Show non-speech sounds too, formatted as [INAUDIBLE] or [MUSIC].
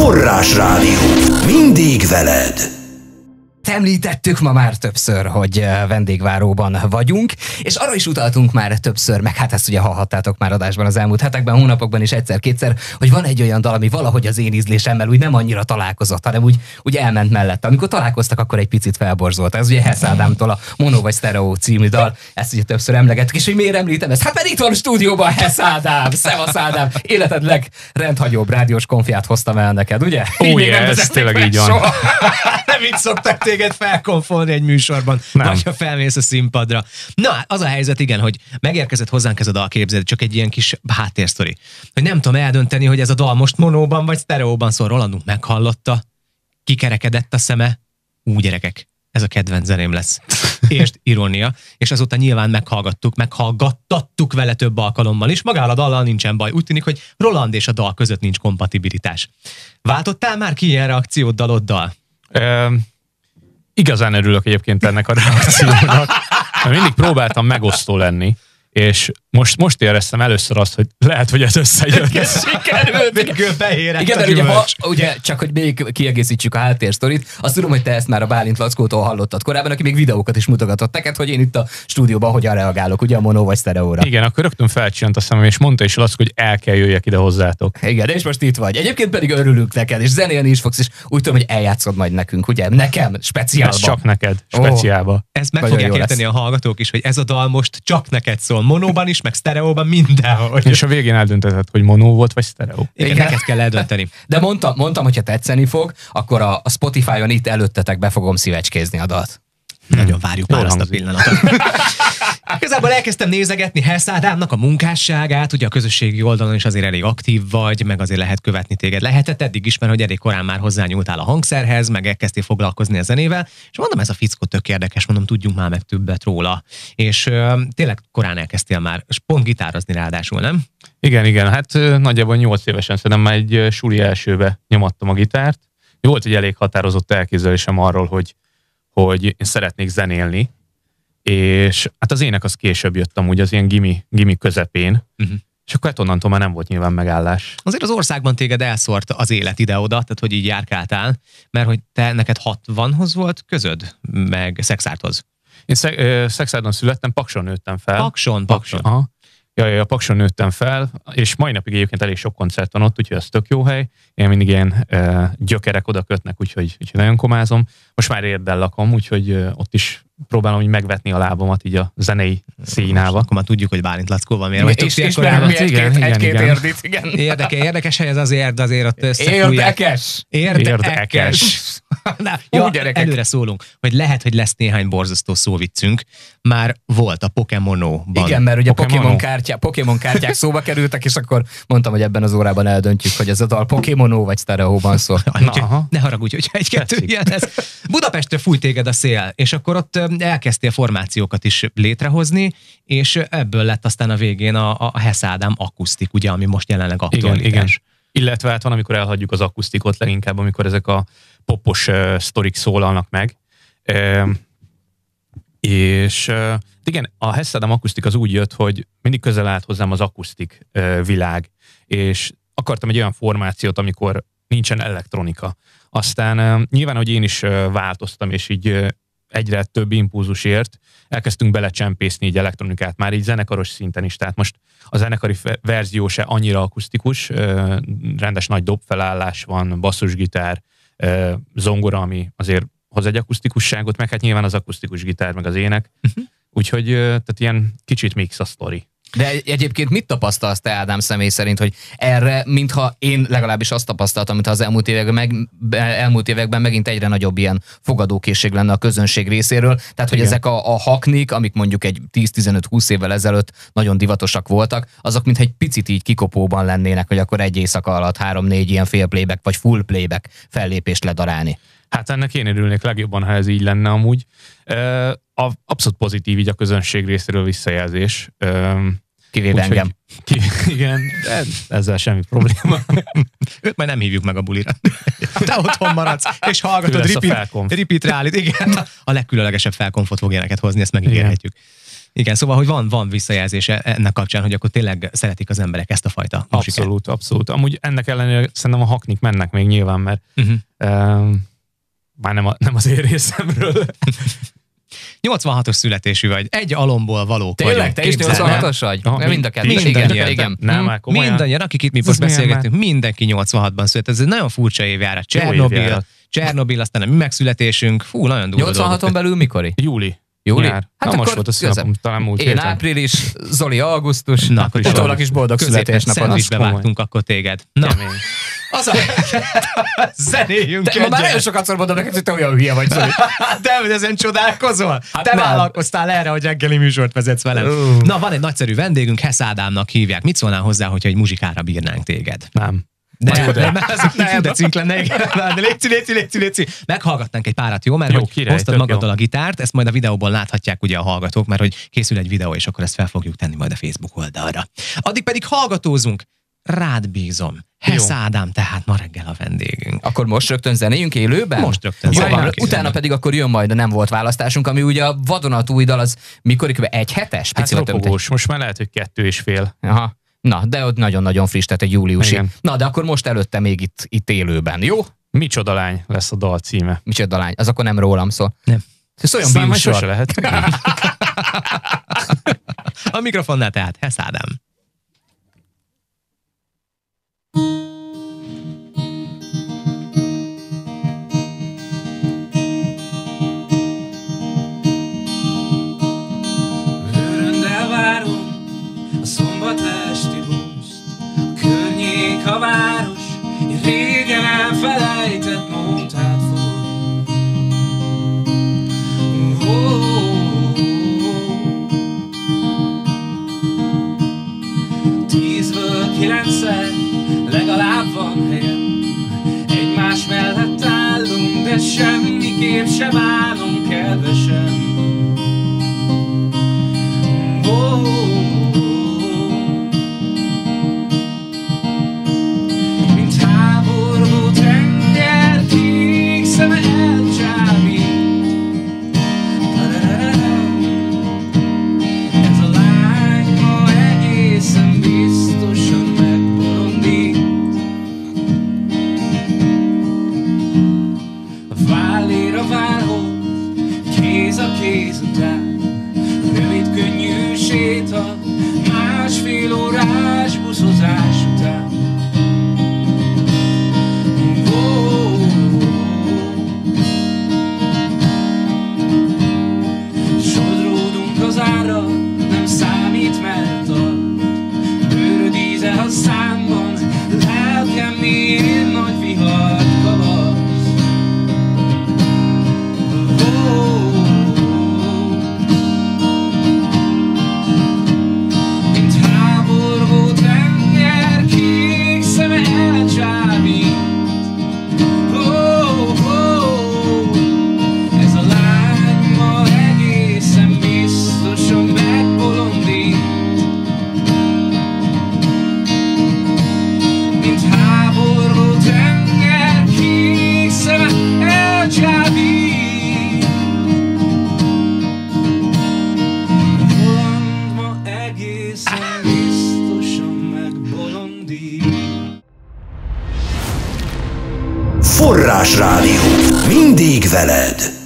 Forrásrádió. Mindig veled. Említettük ma már többször, hogy vendégváróban vagyunk, és arra is utaltunk már többször, meg hát ezt ugye hallhattátok már adásban az elmúlt hetekben, hónapokban is egyszer-kétszer, hogy van egy olyan dal, ami valahogy az én ízlésemmel úgy nem annyira találkozott, hanem úgy, úgy elment mellette. Amikor találkoztak, akkor egy picit felborzolt. Ez ugye Hess Ádámtól a Mono vagy Stereo című dal, ezt ugye többször emlegettük, és hogy miért említem ezt? Hát mert itt van a stúdióban Hess Ádám, Szevasz Ádám, életed legrendhagyóbb rádiós konfiát hoztam el neked, ugye? Ó, yeah, ez tényleg így van. soha. [LAUGHS] Nem így szoktak téged felkonfolni egy műsorban, Nem. vagy ha felmész a színpadra. Na, az a helyzet, igen, hogy megérkezett hozzánk ez a dal, képzeld, csak egy ilyen kis háttérsztori. Hogy nem tudom eldönteni, hogy ez a dal most monóban vagy sztereóban szól. Rolandunk meghallotta, kikerekedett a szeme, úgy gyerekek, ez a kedvenc zeném lesz. [LAUGHS] És irónia, és azóta nyilván meghallgattuk, meghallgattattuk vele több alkalommal is. Magával a dallal nincsen baj. Úgy tűnik, hogy Roland és a dal között nincs kompatibilitás. Váltottál már ki ilyen reakciót daloddal? Igazán örülök egyébként ennek a reakciónak, mert mindig próbáltam megosztó lenni, és most, most éreztem először azt, hogy lehet, hogy ez összejött. Sikerült! Végül beérett Igen, a mert ugye, ha, ugye, csak hogy még kiegészítsük a háttérsztorit, azt tudom, hogy te ezt már a Bálint Lackótól hallottad korábban, aki még videókat is mutogatott neked, hogy én itt a stúdióban hogyan reagálok, ugye a mono vagy sztereóra. Igen, akkor rögtön felcsillant a szemem, és mondta is Lack, hogy el kell jöjjek ide hozzátok. Igen, és most itt vagy. Egyébként pedig örülünk neked, és zenélni is fogsz, és úgy tudom, hogy eljátszod majd nekünk, ugye? Nekem, speciálban. Ez csak neked, speciálba. Ezt meg Nagyon fogják érteni lesz. a hallgatók is, hogy ez a dal most csak neked szól. Monóban is, meg sztereóban, mindenhol. És a végén eldöntötted, hogy monó volt, vagy sztereó. Igen, Igen. neked kell eldönteni. De mondtam, mondtam, hogyha tetszeni fog, akkor a, a Spotify-on itt előttetek be fogom szívecskézni a dalt. Nagyon várjuk már Jól azt a hangzik. pillanatot. [LAUGHS] Igazából elkezdtem nézegetni Hess Ádámnak a munkásságát, ugye a közösségi oldalon is azért elég aktív vagy, meg azért lehet követni téged. Lehetett eddig is, mert hogy elég korán már hozzányúltál a hangszerhez, meg elkezdtél foglalkozni a zenével, és mondom, ez a fickó tök érdekes, mondom, tudjunk már meg többet róla. És ö, tényleg korán elkezdtél már, és pont gitározni ráadásul, nem? Igen, igen, hát nagyjából 8 évesen szerintem már egy suli elsőbe nyomattam a gitárt. Volt egy elég határozott elképzelésem arról, hogy, hogy én szeretnék zenélni, és hát az ének az később jött amúgy, az ilyen gimi, gimi közepén, Uh-huh. és akkor hát onnantól már nem volt nyilván megállás. Azért az országban téged elszórt az élet ide-oda, tehát hogy így járkáltál, mert hogy te neked 60-hoz volt közöd, meg szexárthoz. Én Sze- ö, Szexádon születtem, Pakson nőttem fel. Pakson, Pakson. Aha. Ja, ja, ja, Pakson nőttem fel, és mai napig egyébként elég sok koncert van ott, úgyhogy ez tök jó hely. Én mindig ilyen uh, gyökerek oda kötnek, úgyhogy, úgyhogy nagyon komázom. Most már érdel lakom, úgyhogy uh, ott is próbálom így megvetni a lábamat így a zenei színába. Akkor már tudjuk, hogy Bálint Lackóval miért vagytok És, ilyen és korában. mi egy-két, Igen, igen, egy-két igen. érdit, igen. Érdeke, érdekes hely ez az érd, azért ott összefújják. Érdekes. Érdekes. [LAUGHS] Na, ja, Ú, gyerekek. előre szólunk, hogy lehet, hogy lesz néhány borzasztó szóviccünk. Már volt a Pokémonóban. Igen, mert ugye Pokémonok. Pokémon, kártyá, Pokémon kártyák szóba kerültek, és akkor mondtam, hogy ebben az órában eldöntjük, hogy ez a dal Pokémonó vagy Stereóban szól. [LAUGHS] Aha. ne haragudj, hogyha egy-kettő ilyen lesz. Budapestre fúj téged a szél, és akkor ott elkezdtél formációkat is létrehozni, és ebből lett aztán a végén a, a Hess Ádám akusztik, ugye, ami most jelenleg Igen, aktualitás. igen. Illetve hát van, amikor elhagyjuk az akusztikot, leginkább amikor ezek a popos uh, sztorik szólalnak meg. Uh, és uh, igen, a Hessadam akusztik az úgy jött, hogy mindig közel állt hozzám az akusztik uh, világ, és akartam egy olyan formációt, amikor nincsen elektronika. Aztán uh, nyilván, hogy én is uh, változtam, és így uh, egyre több impulzusért elkezdtünk belecsempészni így elektronikát, már így zenekaros szinten is. Tehát most a zenekari verzió se annyira akusztikus, rendes nagy dobfelállás van, basszusgitár, zongora, ami azért hoz egy akusztikusságot, meg hát nyilván az akusztikus gitár, meg az ének. Úgyhogy ö, tehát ilyen kicsit mix a sztori. De egy- egyébként mit tapasztalsz te Ádám személy szerint, hogy erre, mintha én legalábbis azt tapasztaltam, mintha az elmúlt években, meg, elmúlt években megint egyre nagyobb ilyen fogadókészség lenne a közönség részéről. Tehát, hogy Igen. ezek a, a haknik, amik mondjuk egy 10-15-20 évvel ezelőtt nagyon divatosak voltak, azok mintha egy picit így kikopóban lennének, hogy akkor egy éjszaka alatt három-négy ilyen fél playback vagy full playback fellépést ledarálni. Hát ennek én örülnék legjobban, ha ez így lenne amúgy. Ö, a, abszolút pozitív így a közönség részéről visszajelzés. Kivéve engem. Ki, igen, ezzel semmi probléma. [LAUGHS] Őt majd nem hívjuk meg a bulira. [LAUGHS] Te otthon maradsz, és hallgatod repeat, repeat rállit. Igen, a legkülönlegesebb felkonfot fog ilyeneket hozni, ezt megígérhetjük. Igen, szóval, hogy van, van visszajelzése ennek kapcsán, hogy akkor tényleg szeretik az emberek ezt a fajta muzsikát. Abszolút, abszolút. Amúgy ennek ellenére szerintem a haknik mennek még nyilván, mert Uh-huh. um, már nem, a, nem az én részemről. [LAUGHS] 86-os születésű vagy, egy alomból való Tényleg, te is Képzeld el. 86-os vagy? Aha, mind a kettő. mindannyian. Igen, igen. Nem, már. Mindannyian, akik itt mi most beszélgetünk, mindenki 86-ban született. Ez egy nagyon furcsa évjárat. Csernobil. Csernobil, aztán a mi megszületésünk. Fú, nagyon durva 86-on dolgok. belül mikori? Júli. Júli? Nyár. Hát Na most volt a szünapom, talán múlt Én héten. április, Zoli augusztus, Na, akkor is utólag is boldog Középen születésnapod. szendvicsbe Az komoly. vágtunk akkor téged. Na, Kemény. az a... [LAUGHS] Zenéljünk Te, ma már nagyon egyet. sokat mondom neked, hogy te olyan hülye vagy, Zoli. [LAUGHS] De hogy ezen csodálkozol? Hát Te nem. vállalkoztál erre, hogy reggeli műsort vezetsz velem. Ó. Na, van egy nagyszerű vendégünk, Hesz Ádámnak hívják. Mit szólnál hozzá, hogyha egy muzsikára bírnánk téged? Nem. De, Majd de, de ez [LAUGHS] egy [LAUGHS] de cink igen. De léci, léci, léci, léci. Meghallgatnánk egy párat, jó? Mert Jó, hogy király, hoztad magaddal jó. a gitárt, ezt majd a videóból láthatják ugye a hallgatók, mert hogy készül egy videó, és akkor ezt fel fogjuk tenni majd a Facebook oldalra. Addig pedig hallgatózunk. Rád bízom. Hesz. Ádám tehát ma reggel a vendégünk. Akkor most rögtön zenéjünk élőben? Most rögtön Jó, van, utána pedig akkor jön majd a nem volt választásunk, ami ugye a vadonatúj dal az mikor egy hetes? Hát ropogós. Most már lehet, hogy kettő és fél. Aha. Na, de ott nagyon-nagyon friss, tehát egy júliusi. Igen. Na, de akkor most előtte még itt, itt élőben, jó? Micsoda lány lesz a dal címe. Micsoda lány, az akkor nem rólam szól. Nem. Bill sose lehet. [LAUGHS] A mikrofonnál tehát Hesz Ádám. Régen elfelejtett módát fog. Oh, Tízből kilencszer legalább van helyem Egymás mellett állunk, de semmiképp sem állunk kedvesen veled.